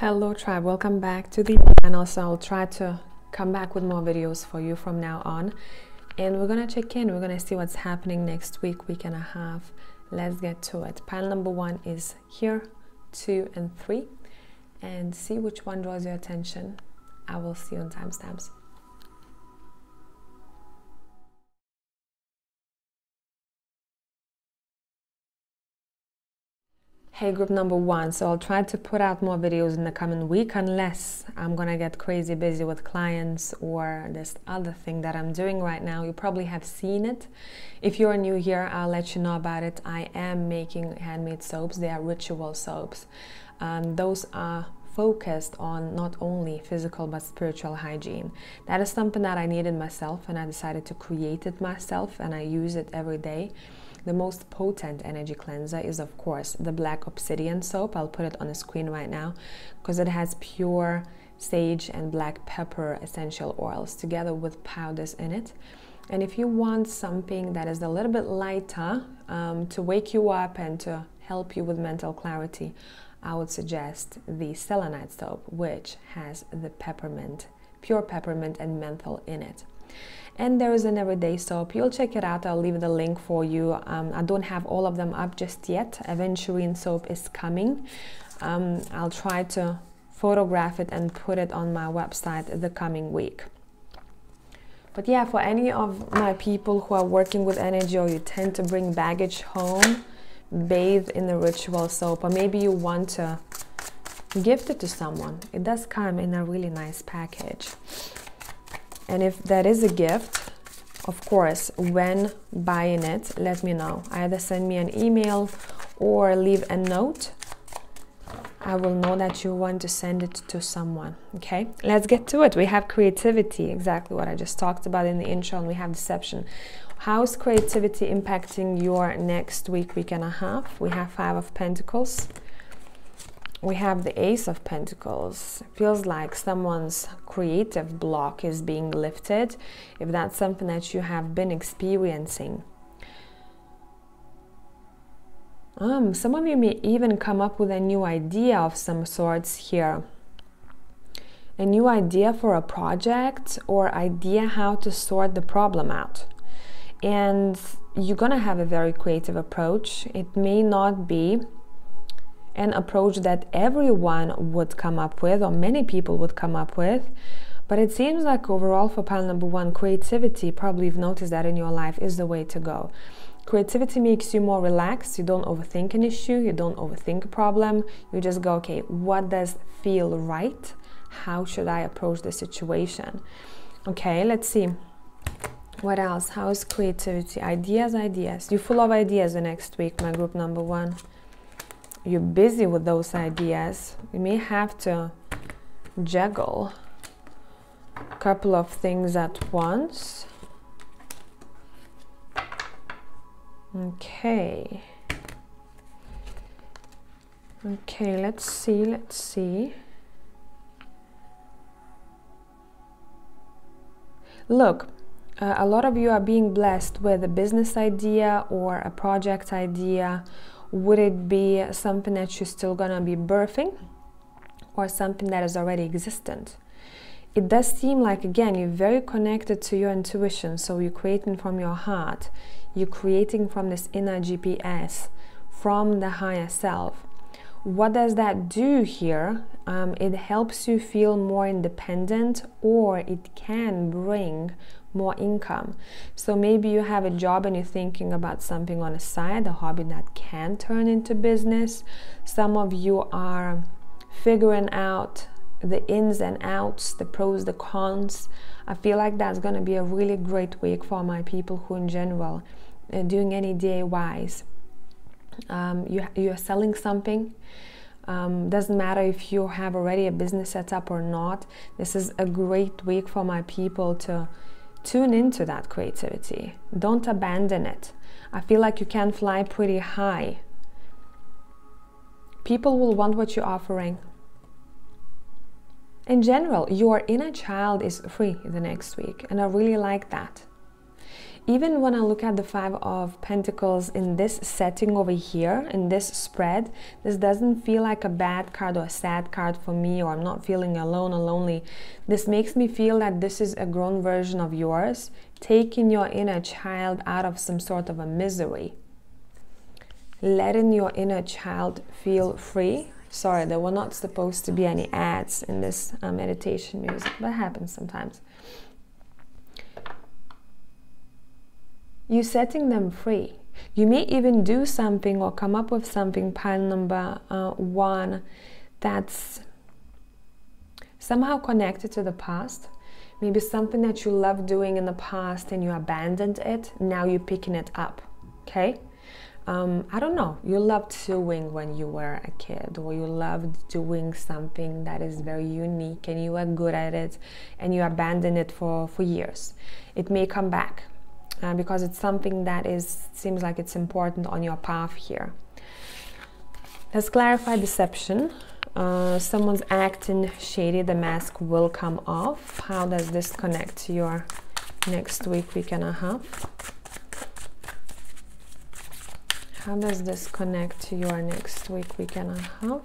Hello tribe, welcome back to the channel. So I'll try to come back with more videos for you from now on. And we're gonna check in, we're gonna see what's happening next week, week and a half. Let's get to it. Pile number one is here, two and three. And see which one draws your attention. I will see you on timestamps. Hey group number one, so I'll try to put out more videos in the coming week unless I'm gonna get crazy busy with clients or this other thing that I'm doing right now. You probably have seen it. If you're new here, I'll let you know about it. I am making handmade soaps, they are ritual soaps. Um, those are focused on not only physical but spiritual hygiene. That is something that I needed myself and I decided to create it myself and I use it every day. The most potent energy cleanser is of course the black obsidian soap. I'll put it on the screen right now because it has pure sage and black pepper essential oils together with powders in it. And if you want something that is a little bit lighter um, to wake you up and to help you with mental clarity, I would suggest the selenite soap, which has the peppermint, pure peppermint and menthol in it and there is an everyday soap you'll check it out i'll leave the link for you. Um, i don't have all of them up just yet. Aventurine soap is coming. Um, i'll try to photograph it and put it on my website the coming week. But yeah for any of my people who are working with energy or you tend to bring baggage home bathe in the ritual soap or maybe you want to gift it to someone it does come in a really nice package and if that is a gift, of course, when buying it, let me know. Either send me an email or leave a note. I will know that you want to send it to someone. Okay, let's get to it. We have creativity, exactly what I just talked about in the intro, and we have deception. How's creativity impacting your next week, week and a half? We have Five of Pentacles we have the Ace of Pentacles. feels like someone's creative block is being lifted, if that's something that you have been experiencing. Um, some of you may even come up with a new idea of some sorts here. A new idea for a project or idea how to sort the problem out. And you're gonna have a very creative approach. It may not be an approach that everyone would come up with, or many people would come up with. But it seems like overall for pile number one, creativity, probably you've noticed that in your life, is the way to go. Creativity makes you more relaxed. You don't overthink an issue, you don't overthink a problem. You just go, okay, what does feel right? How should I approach the situation? Okay, let's see. What else? How is creativity? Ideas, ideas. You're full of ideas the next week, my group number one you're busy with those ideas, you may have to juggle a couple of things at once. Okay. Okay, let's see, let's see. Look, uh, a lot of you are being blessed with a business idea or a project idea would it be something that you're still gonna be birthing or something that is already existent? It does seem like, again, you're very connected to your intuition, so you're creating from your heart, you're creating from this inner GPS, from the higher self. What does that do here? Um, it helps you feel more independent, or it can bring more income. So maybe you have a job and you're thinking about something on the side, a hobby that can turn into business. Some of you are figuring out the ins and outs, the pros, the cons. I feel like that's going to be a really great week for my people who, in general, are doing any DIYs. Um, you, you're selling something. Um, doesn't matter if you have already a business set up or not. This is a great week for my people to tune into that creativity. Don't abandon it. I feel like you can fly pretty high. People will want what you're offering. In general, your inner child is free the next week, and I really like that. Even when I look at the Five of Pentacles in this setting over here, in this spread, this doesn't feel like a bad card or a sad card for me, or I'm not feeling alone or lonely. This makes me feel that this is a grown version of yours, taking your inner child out of some sort of a misery. Letting your inner child feel free. Sorry, there were not supposed to be any ads in this uh, meditation music, but happens sometimes you're setting them free. You may even do something or come up with something, pile number uh, one, that's somehow connected to the past. Maybe something that you loved doing in the past and you abandoned it, now you're picking it up. Okay? Um, I don't know, you loved sewing when you were a kid, or you loved doing something that is very unique and you were good at it and you abandoned it for, for years. It may come back uh, because it's something that is seems like it's important on your path here. Let's clarify deception. Uh, someone's acting shady, the mask will come off. How does this connect to your next week, week and a half? How does this connect to your next week, week and a half?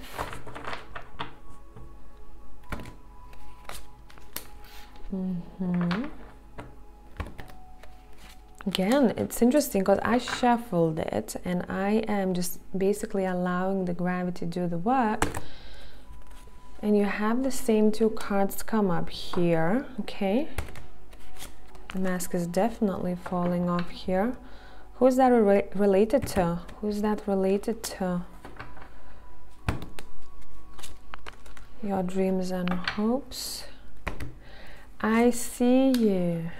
Mm-hmm. Again, it's interesting because I shuffled it and I am just basically allowing the gravity to do the work. And you have the same two cards come up here, okay? The mask is definitely falling off here. Who's that re related to? Who's that related to? Your dreams and hopes. I see you.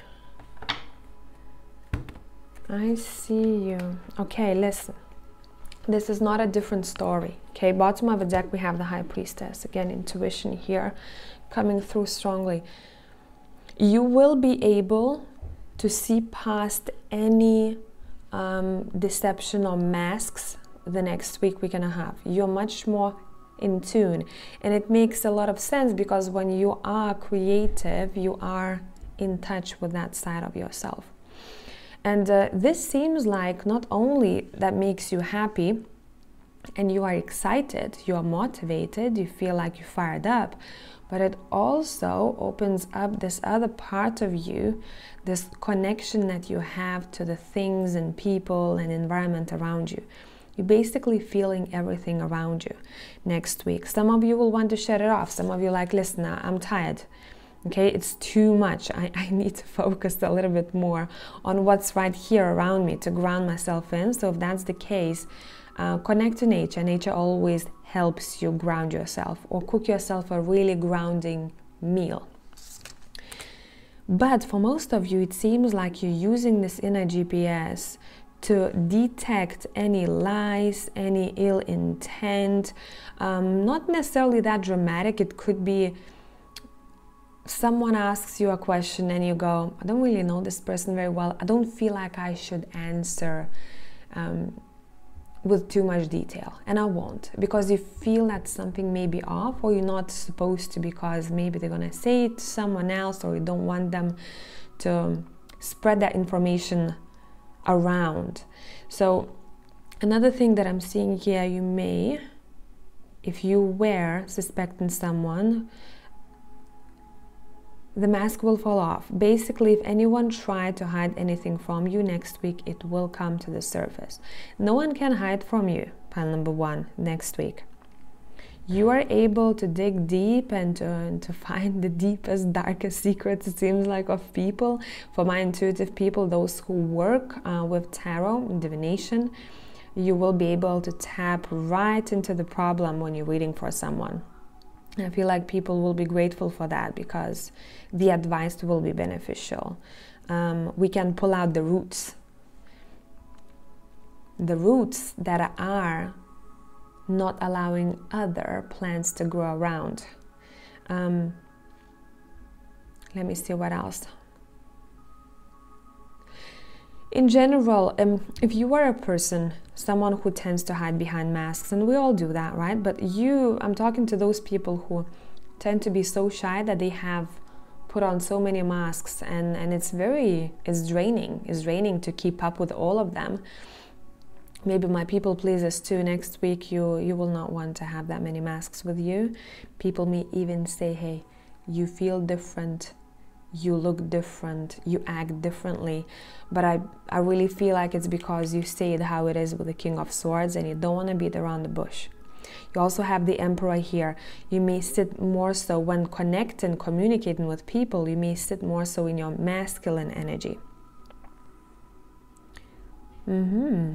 I see you. Okay, listen. This is not a different story. Okay, bottom of the deck, we have the High Priestess. Again, intuition here coming through strongly. You will be able to see past any um, deception or masks the next week we're gonna have. You're much more in tune. And it makes a lot of sense because when you are creative, you are in touch with that side of yourself. And uh, this seems like not only that makes you happy and you are excited, you are motivated, you feel like you're fired up, but it also opens up this other part of you, this connection that you have to the things and people and environment around you. You're basically feeling everything around you next week. Some of you will want to shut it off. Some of you like, listen, I'm tired okay? It's too much. I, I need to focus a little bit more on what's right here around me to ground myself in. So if that's the case uh, connect to nature. Nature always helps you ground yourself or cook yourself a really grounding meal. But for most of you it seems like you're using this inner gps to detect any lies, any ill intent. Um, not necessarily that dramatic. It could be someone asks you a question and you go, I don't really know this person very well. I don't feel like I should answer um, with too much detail. And I won't because you feel that something may be off or you're not supposed to because maybe they're going to say it to someone else or you don't want them to spread that information around. So, another thing that I'm seeing here, you may, if you were suspecting someone, the mask will fall off. Basically, if anyone tried to hide anything from you next week, it will come to the surface. No one can hide from you, pile number one, next week. You are able to dig deep and to, and to find the deepest, darkest secrets, it seems like, of people. For my intuitive people, those who work uh, with tarot and divination, you will be able to tap right into the problem when you're reading for someone. I feel like people will be grateful for that because the advice will be beneficial. Um, we can pull out the roots, the roots that are not allowing other plants to grow around. Um, let me see what else. In general, um, if you are a person, someone who tends to hide behind masks, and we all do that, right? But you, I'm talking to those people who tend to be so shy that they have put on so many masks and and it's very it's draining. It's draining to keep up with all of them. Maybe my people pleasers too. Next week you you will not want to have that many masks with you. People may even say hey you feel different you look different you act differently but i i really feel like it's because you say it how it is with the king of swords and you don't want to beat around the bush you also have the emperor here. You may sit more so when connecting, communicating with people, you may sit more so in your masculine energy. Mm-hmm.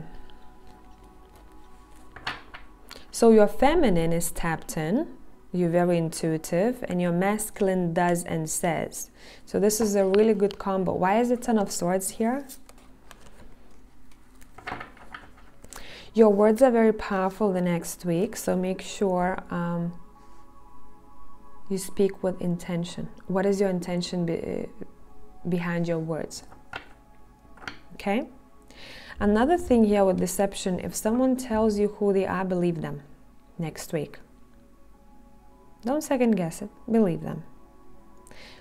So your feminine is tapped in, you're very intuitive, and your masculine does and says. So this is a really good combo. Why is the Ten of Swords here? Your words are very powerful the next week, so make sure um, you speak with intention. What is your intention be behind your words? Okay? Another thing here with deception if someone tells you who they are, believe them next week. Don't second guess it, believe them.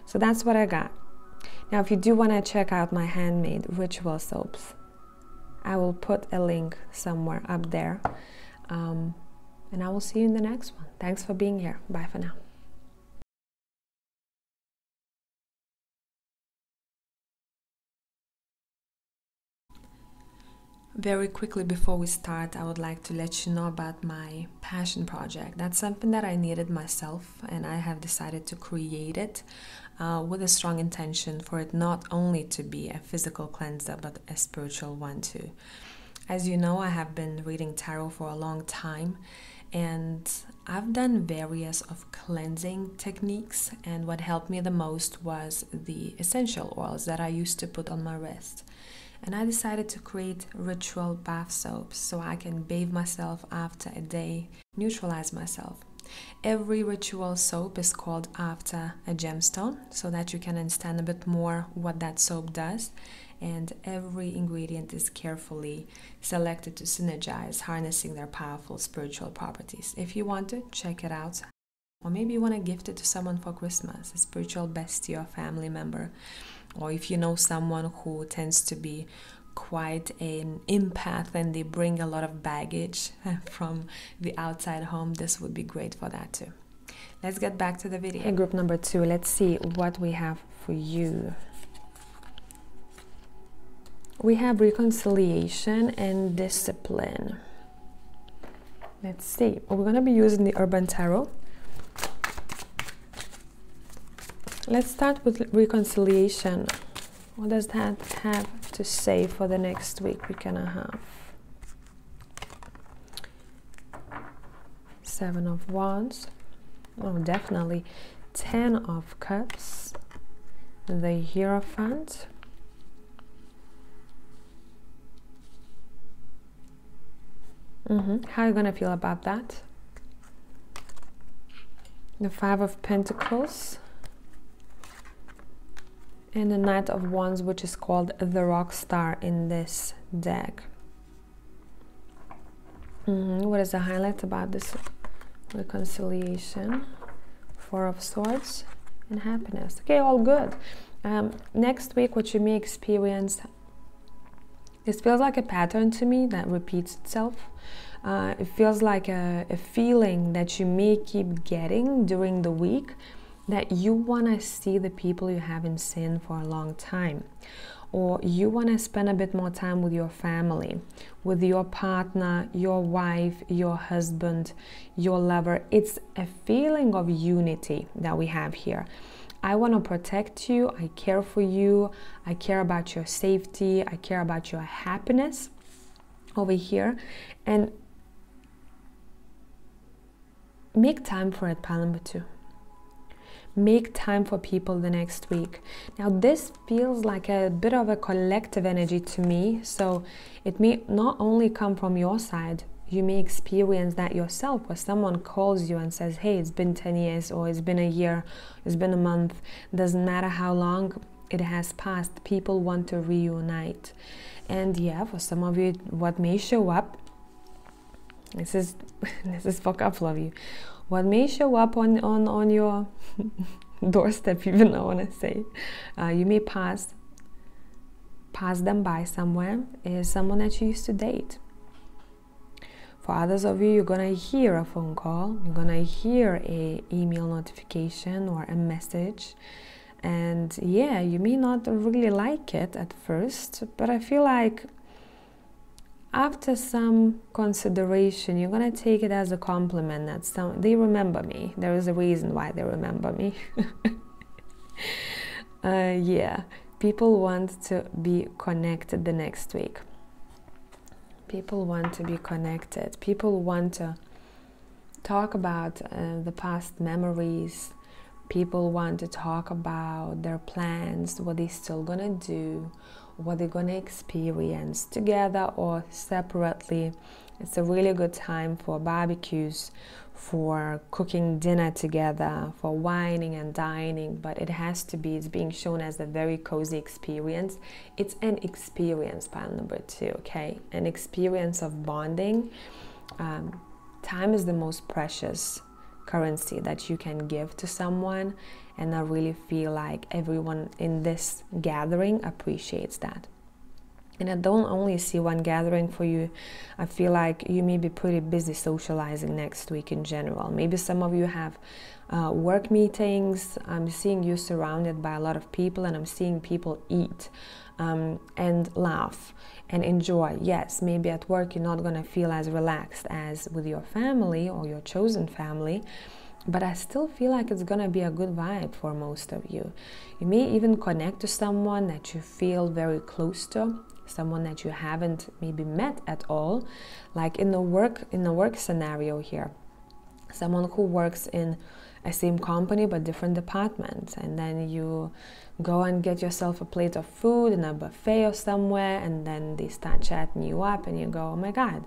So that's what I got. Now, if you do want to check out my handmade ritual soaps, I will put a link somewhere up there. Um, and I will see you in the next one. Thanks for being here. Bye for now. Very quickly before we start, I would like to let you know about my passion project. That's something that I needed myself, and I have decided to create it uh, with a strong intention for it not only to be a physical cleanser but a spiritual one too. As you know, I have been reading tarot for a long time, and I've done various of cleansing techniques, and what helped me the most was the essential oils that I used to put on my wrist and I decided to create ritual bath soaps so I can bathe myself after a day, neutralize myself. Every ritual soap is called after a gemstone so that you can understand a bit more what that soap does. And every ingredient is carefully selected to synergize, harnessing their powerful spiritual properties. If you want to, check it out. Or maybe you want to gift it to someone for Christmas, a spiritual bestie or family member or if you know someone who tends to be quite an empath and they bring a lot of baggage from the outside home, this would be great for that too. Let's get back to the video. Okay, group number two, let's see what we have for you. We have reconciliation and discipline. Let's see. We're going to be using the Urban Tarot. Let's start with reconciliation. What does that have to say for the next week, week and a half? Seven of Wands. Oh, definitely. Ten of Cups. The Hierophant. Mm -hmm. How are you going to feel about that? The Five of Pentacles and the Knight of Wands, which is called the Rock Star in this deck. Mm. What is the highlight about this reconciliation? Four of Swords and happiness. Okay, all good. Um, next week, what you may experience, this feels like a pattern to me that repeats itself. Uh, it feels like a, a feeling that you may keep getting during the week that you want to see the people you haven't seen for a long time or you want to spend a bit more time with your family, with your partner, your wife, your husband, your lover. It's a feeling of unity that we have here. I want to protect you. I care for you. I care about your safety. I care about your happiness over here. And make time for it, two make time for people the next week. Now, this feels like a bit of a collective energy to me, so it may not only come from your side, you may experience that yourself where someone calls you and says, Hey, it's been 10 years, or it's been a year, it's been a month, doesn't matter how long it has passed, people want to reunite. And yeah, for some of you, what may show up, this is this is for a couple of you what may show up on on on your doorstep, even I want to say. Uh, you may pass pass them by somewhere is someone that you used to date. For others of you, you're gonna hear a phone call, you're gonna hear a email notification or a message. And yeah, you may not really like it at first, but I feel like after some consideration, you're gonna take it as a compliment that some they remember me. There is a reason why they remember me. uh, yeah, people want to be connected the next week. People want to be connected. People want to talk about uh, the past memories. People want to talk about their plans, what they're still gonna do, what they're going to experience together or separately. It's a really good time for barbecues, for cooking dinner together, for wining and dining, but it has to be, it's being shown as a very cozy experience. It's an experience, pile number two, okay? An experience of bonding. Um, time is the most precious currency that you can give to someone and I really feel like everyone in this gathering appreciates that. And I don't only see one gathering for you. I feel like you may be pretty busy socializing next week in general. Maybe some of you have uh, work meetings. I'm seeing you surrounded by a lot of people, and I'm seeing people eat um, and laugh and enjoy. Yes, maybe at work you're not going to feel as relaxed as with your family or your chosen family but I still feel like it's gonna be a good vibe for most of you. You may even connect to someone that you feel very close to, someone that you haven't maybe met at all, like in the work in the work scenario here. Someone who works in a same company but different departments, and then you go and get yourself a plate of food in a buffet or somewhere, and then they start chatting you up, and you go, "Oh my God,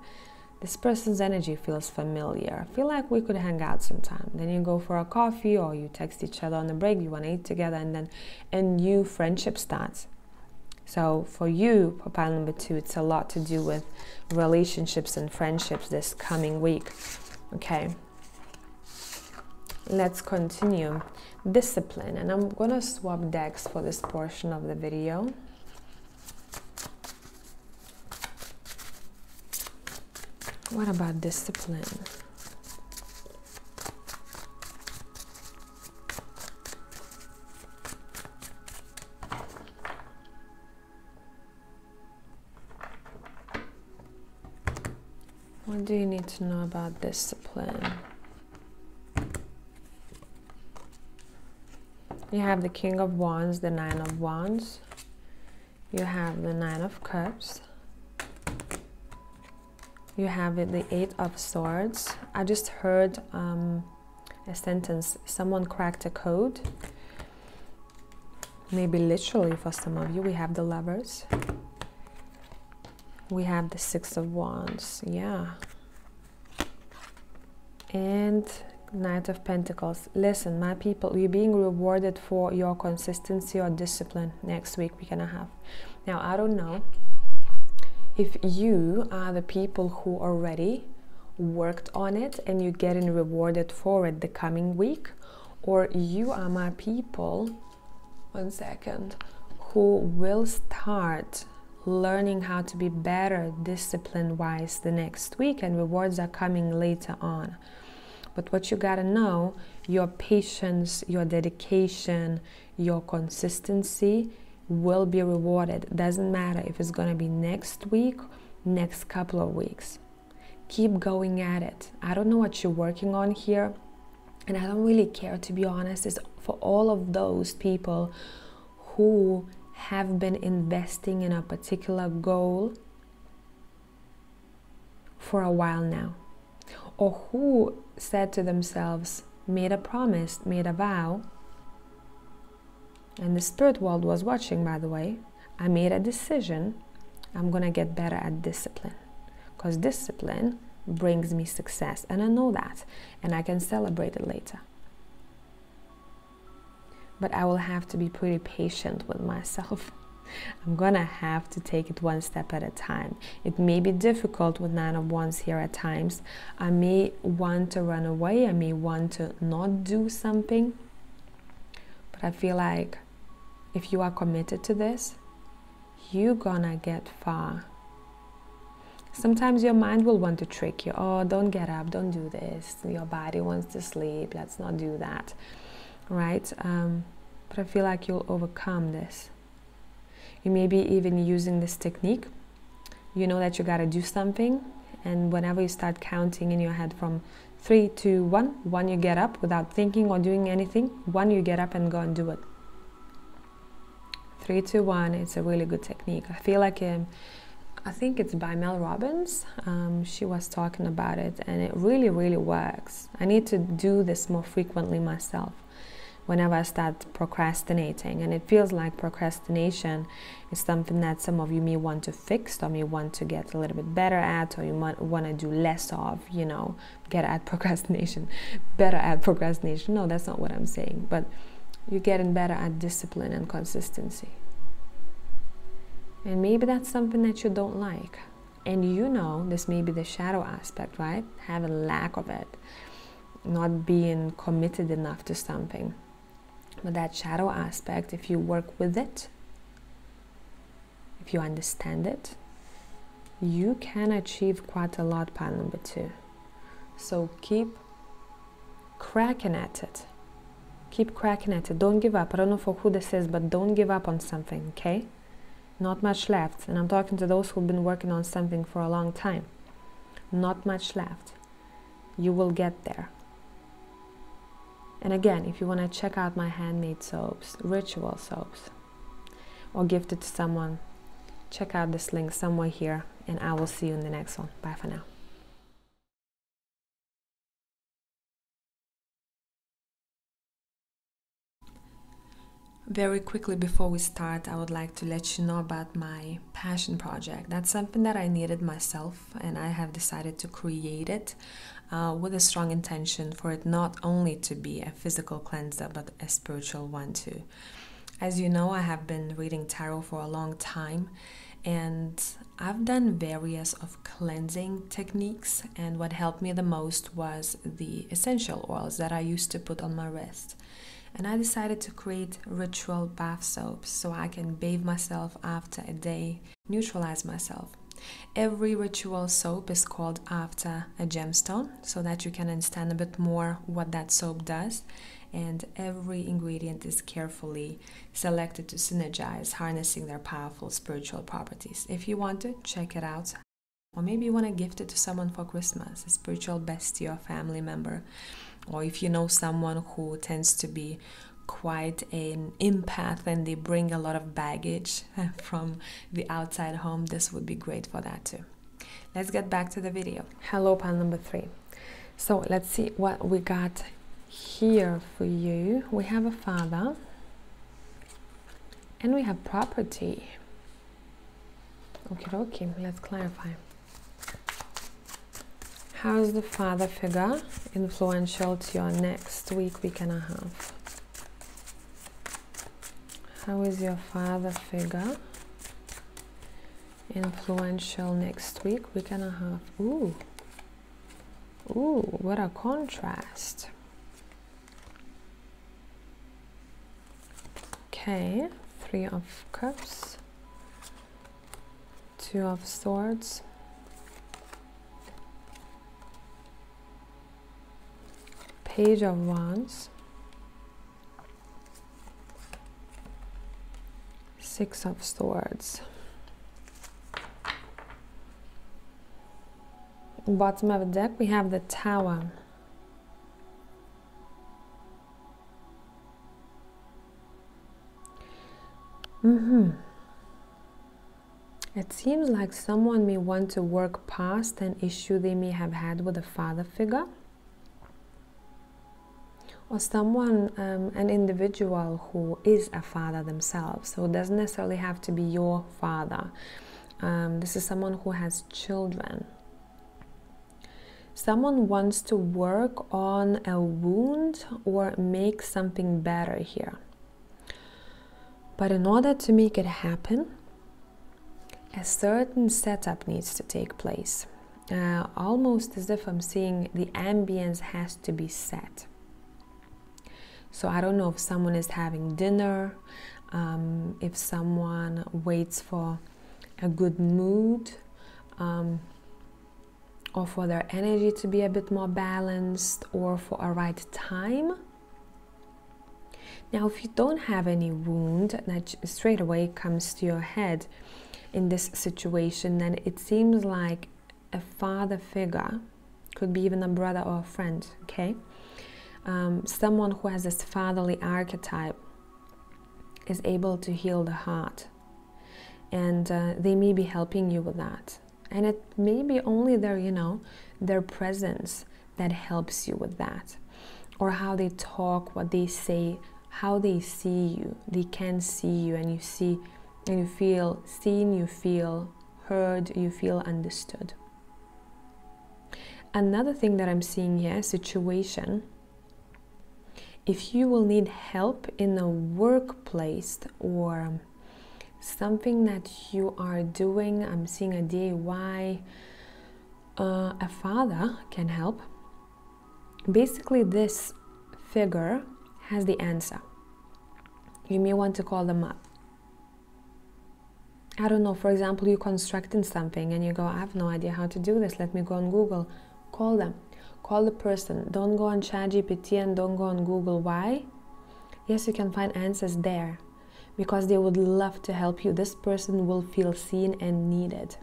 this person's energy feels familiar. I feel like we could hang out sometime. Then you go for a coffee or you text each other on the break, you want to eat together, and then a new friendship starts. So for you, for pile number two, it's a lot to do with relationships and friendships this coming week. Okay. Let's continue. Discipline. And I'm going to swap decks for this portion of the video. What about discipline? What do you need to know about discipline? You have the King of Wands, the Nine of Wands. You have the Nine of Cups you have the Eight of Swords. I just heard um, a sentence, someone cracked a code. Maybe literally for some of you, we have the Lovers. We have the Six of Wands, yeah. And Knight of Pentacles. Listen, my people, you're being rewarded for your consistency or discipline next week we're gonna have. Now, I don't know if you are the people who already worked on it and you're getting rewarded for it the coming week, or you are my people, one second, who will start learning how to be better discipline wise the next week, and rewards are coming later on. But what you gotta know your patience, your dedication, your consistency will be rewarded. Doesn't matter if it's going to be next week, next couple of weeks. Keep going at it. I don't know what you're working on here, and I don't really care to be honest. It's for all of those people who have been investing in a particular goal for a while now, or who said to themselves, made a promise, made a vow, and the spirit world was watching, by the way. I made a decision. I'm going to get better at discipline because discipline brings me success. And I know that. And I can celebrate it later. But I will have to be pretty patient with myself. I'm gonna have to take it one step at a time. It may be difficult with Nine of Wands here at times. I may want to run away, I may want to not do something But I feel like if you are committed to this, you're gonna get far. Sometimes your mind will want to trick you. Oh, don't get up, don't do this. Your body wants to sleep, let's not do that. Right? Um, but I feel like you'll overcome this. You may be even using this technique. You know that you gotta do something, and whenever you start counting in your head from three, one, one you get up without thinking or doing anything, one you get up and go and do it. Three, two, one, it's a really good technique. I feel like um, I think it's by Mel Robbins. Um, she was talking about it, and it really, really works. I need to do this more frequently myself whenever I start procrastinating. And it feels like procrastination is something that some of you may want to fix or may want to get a little bit better at, or you might want to do less of, you know, get at procrastination, better at procrastination. No, that's not what I'm saying. But you're getting better at discipline and consistency. And maybe that's something that you don't like. And you know, this may be the shadow aspect, right? Have a lack of it, not being committed enough to something. But that shadow aspect, if you work with it, if you understand it, you can achieve quite a lot pile number two. So keep cracking at it. Keep cracking at it. Don't give up. I don't know for who this is, but don't give up on something, okay? Not much left. And I'm talking to those who've been working on something for a long time. Not much left. You will get there. And again, if you want to check out my handmade soaps, ritual soaps, or gift it to someone, check out this link somewhere here, and I will see you in the next one. Bye for now. Very quickly before we start, I would like to let you know about my passion project. That's something that I needed myself, and I have decided to create it uh, with a strong intention for it not only to be a physical cleanser but a spiritual one too. As you know, I have been reading tarot for a long time and I've done various of cleansing techniques and what helped me the most was the essential oils that I used to put on my wrist. And I decided to create ritual bath soaps so I can bathe myself after a day, neutralize myself. Every ritual soap is called after a gemstone so that you can understand a bit more what that soap does. And every ingredient is carefully selected to synergize, harnessing their powerful spiritual properties. If you want to, check it out. Or maybe you want to gift it to someone for Christmas, a spiritual bestie or family member. Or if you know someone who tends to be quite an empath and they bring a lot of baggage from the outside home, this would be great for that too. Let's get back to the video. Hello, pile number three. So let's see what we got here for you. We have a father and we have property. Okay, okay, let's clarify. How's the father figure influential to your next week, week and a half? How is your father figure influential next week, week and a half? Ooh, ooh, what a contrast. Okay, three of cups, two of swords, page of wands, Six of Swords. Bottom of the deck, we have the Tower. Mm-hmm. It seems like someone may want to work past an issue they may have had with a father figure or someone, um, an individual who is a father themselves. So it doesn't necessarily have to be your father. Um, this is someone who has children. Someone wants to work on a wound or make something better here. But in order to make it happen, a certain setup needs to take place. Uh, almost as if I'm seeing the ambience has to be set. So I don't know if someone is having dinner, um, if someone waits for a good mood, um, or for their energy to be a bit more balanced, or for a right time. Now, if you don't have any wound that straight away comes to your head in this situation, then it seems like a father figure could be even a brother or a friend, okay? Um, someone who has this fatherly archetype is able to heal the heart, and uh, they may be helping you with that. And it may be only their, you know, their presence that helps you with that, or how they talk, what they say, how they see you. They can see you, and you see, and you feel seen, you feel heard, you feel understood. Another thing that I'm seeing here, situation. If you will need help in a workplace or something that you are doing, I'm seeing a DIY, uh, a father can help. Basically, this figure has the answer. You may want to call them up. I don't know, for example, you're constructing something and you go, I have no idea how to do this. Let me go on Google. Call them. Call the person. Don't go on ChatGPT and don't go on Google. Why? Yes, you can find answers there because they would love to help you. This person will feel seen and needed.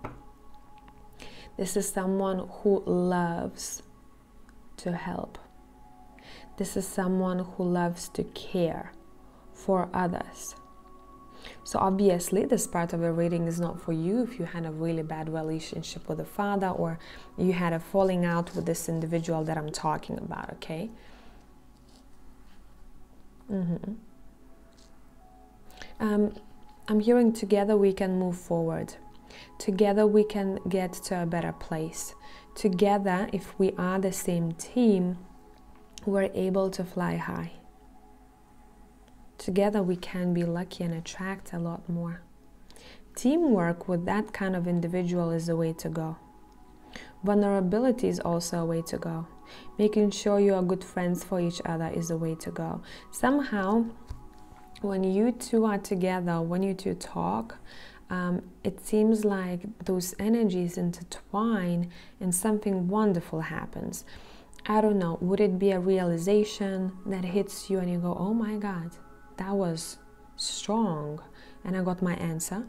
This is someone who loves to help. This is someone who loves to care for others. So obviously, this part of the reading is not for you if you had a really bad relationship with a father or you had a falling out with this individual that I'm talking about, okay? Mm-hmm. Um, I'm hearing together we can move forward. Together we can get to a better place. Together, if we are the same team, we're able to fly high. Together, we can be lucky and attract a lot more. Teamwork with that kind of individual is the way to go. Vulnerability is also a way to go. Making sure you are good friends for each other is the way to go. Somehow, when you two are together, when you two talk, um, it seems like those energies intertwine and something wonderful happens. I don't know, would it be a realization that hits you and you go, oh my God, that was strong? And I got my answer.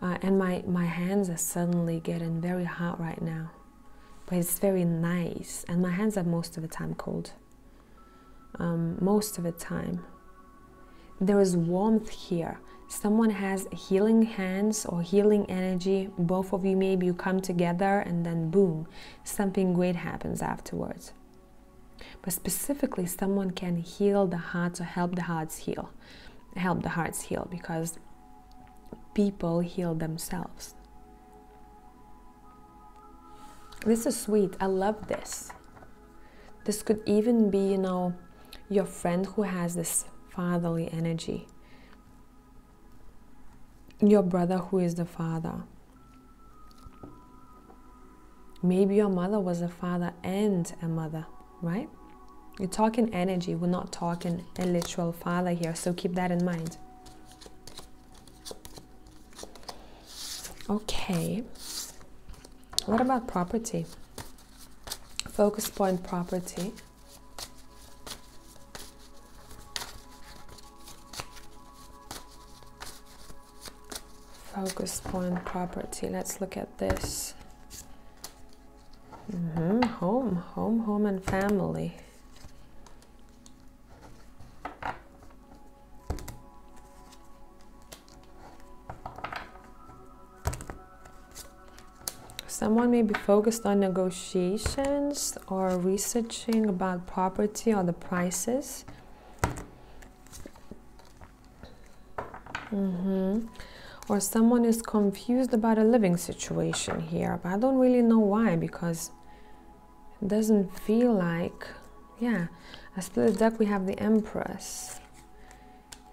Uh, and my, my hands are suddenly getting very hot right now. But it's very nice. And my hands are most of the time cold. Um, most of the time. There is warmth here someone has healing hands or healing energy, both of you maybe you come together and then boom, something great happens afterwards. But specifically, someone can heal the hearts or help the hearts heal, help the hearts heal because people heal themselves. This is sweet. I love this. This could even be, you know, your friend who has this fatherly energy your brother who is the father. Maybe your mother was a father and a mother, right? You're talking energy, we're not talking a literal father here, so keep that in mind. Okay, what about property? Focus point property. focus point property. Let's look at this. Mm -hmm. Home, home, home, and family. Someone may be focused on negotiations or researching about property or the prices. Mm-hmm. Or someone is confused about a living situation here but i don't really know why because it doesn't feel like yeah I split the deck we have the empress.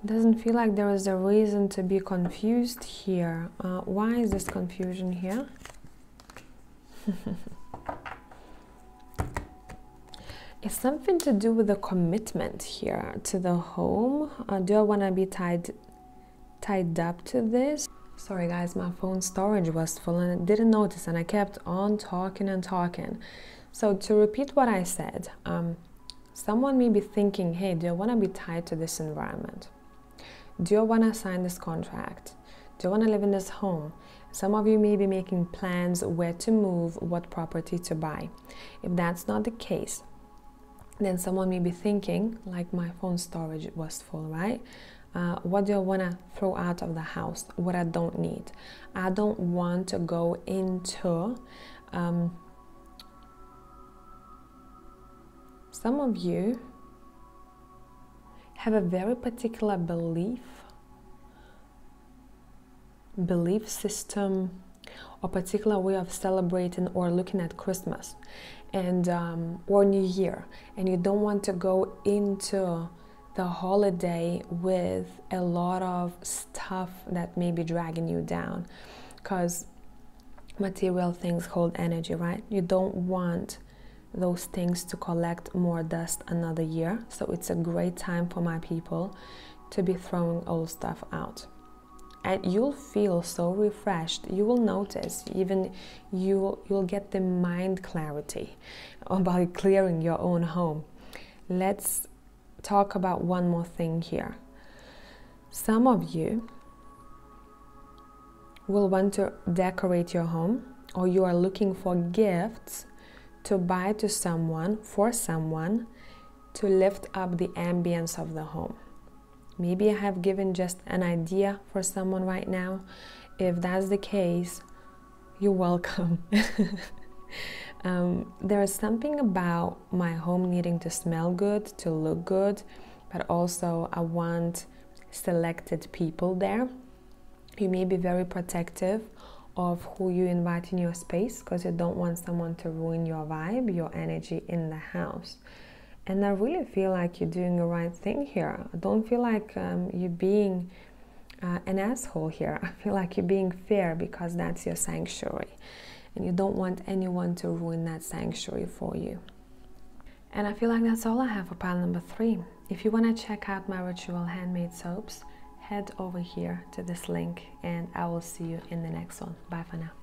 It doesn't feel like there is a reason to be confused here. Uh, why is this confusion here It's something to do with the commitment here to the home. Uh, do I want to be tied tied up to this? Sorry guys, my phone storage was full and I didn't notice and I kept on talking and talking. So to repeat what I said, um, someone may be thinking, hey, do I want to be tied to this environment? Do I want to sign this contract? Do I want to live in this home? Some of you may be making plans where to move, what property to buy. If that's not the case, then someone may be thinking, like my phone storage was full, right? Uh, what do I want to throw out of the house? What I don't need. I don't want to go into. Um, some of you have a very particular belief belief system or particular way of celebrating or looking at Christmas and um, or New Year, and you don't want to go into the holiday with a lot of stuff that may be dragging you down, because material things hold energy, right? You don't want those things to collect more dust another year. So it's a great time for my people to be throwing old stuff out and you'll feel so refreshed. You will notice even you you'll get the mind clarity about clearing your own home. Let's talk about one more thing here. Some of you will want to decorate your home or you are looking for gifts to buy to someone for someone to lift up the ambience of the home Maybe I have given just an idea for someone right now. If that's the case, you're welcome. um, there is something about my home needing to smell good, to look good, but also I want selected people there. You may be very protective of who you invite in your space because you don't want someone to ruin your vibe, your energy in the house. And I really feel like you're doing the right thing here. I don't feel like um, you're being uh, an asshole here. I feel like you're being fair because that's your sanctuary. And you don't want anyone to ruin that sanctuary for you. And I feel like that's all I have for pile number three. If you want to check out my ritual handmade soaps, head over here to this link and I will see you in the next one. Bye for now.